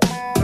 Bye.